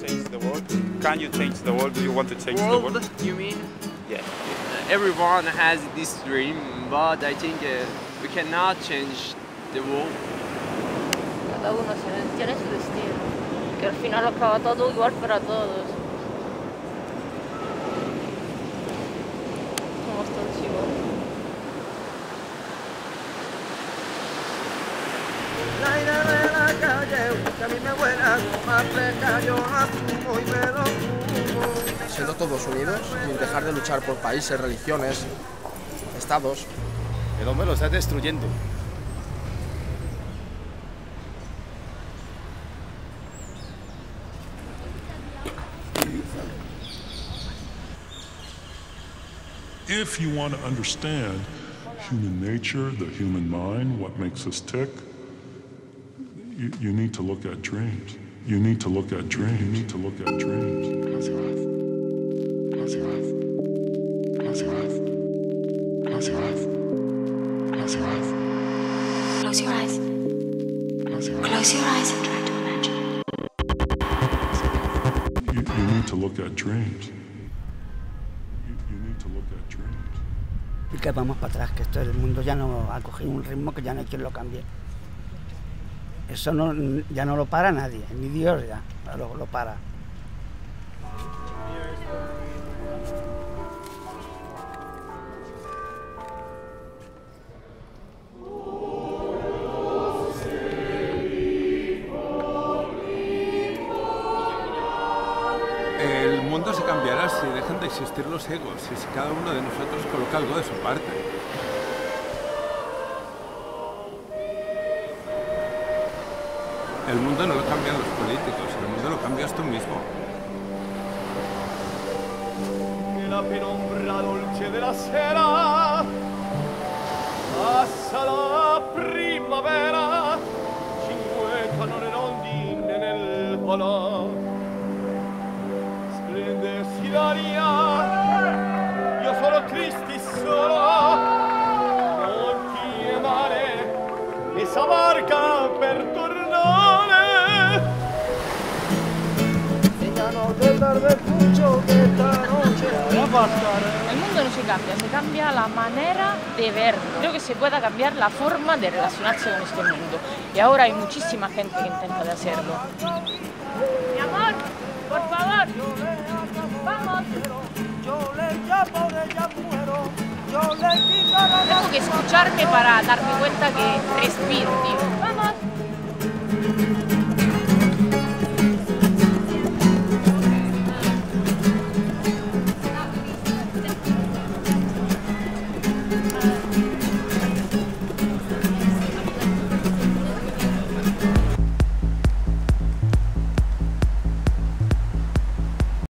change the world? Can you change the world? Do you want to change the World, world? you mean? Yeah. Uh, everyone has this dream, but I think uh, we cannot change the world. Cada uno se- tiene su destino, que al final acaba todo igual para todos. Que a mí me huela más yo asumo y me lo fumo. siendo todos unidos y dejar de luchar por países, religiones, estados. El hombre lo está destruyendo. If you want to understand human nature, the human mind, what makes us tick, You, you need to look at dreams. You need to look at dreams. You need to look at dreams. Close your eyes. Close your eyes. Close your eyes. Close your eyes. Close your eyes. Close your eyes. Close your eyes and try to imagine. You, you need to look at dreams. Y que vamos para atrás, que esto el mundo ya no ha cogido un ritmo que ya no hay quien lo cambie. Eso no, ya no lo para nadie, ni Dios ya lo, lo para. El mundo se cambiará si dejan de existir los egos y si cada uno de nosotros coloca algo de su parte. El mundo no lo cambian los políticos, el mundo lo cambias tú mismo. la penombra dolce della sera passa la primavera cinguettano le rondine nel palò splende Sidaria pasar El mundo no se cambia, se cambia la manera de ver. Creo que se pueda cambiar la forma de relacionarse con este mundo. Y ahora hay muchísima gente que intenta de hacerlo. Mi amor, por favor. Vamos. yo le llamo de ella muero yo le quito la Tengo que escucharme para darme cuenta que respiro, tío. Vamos.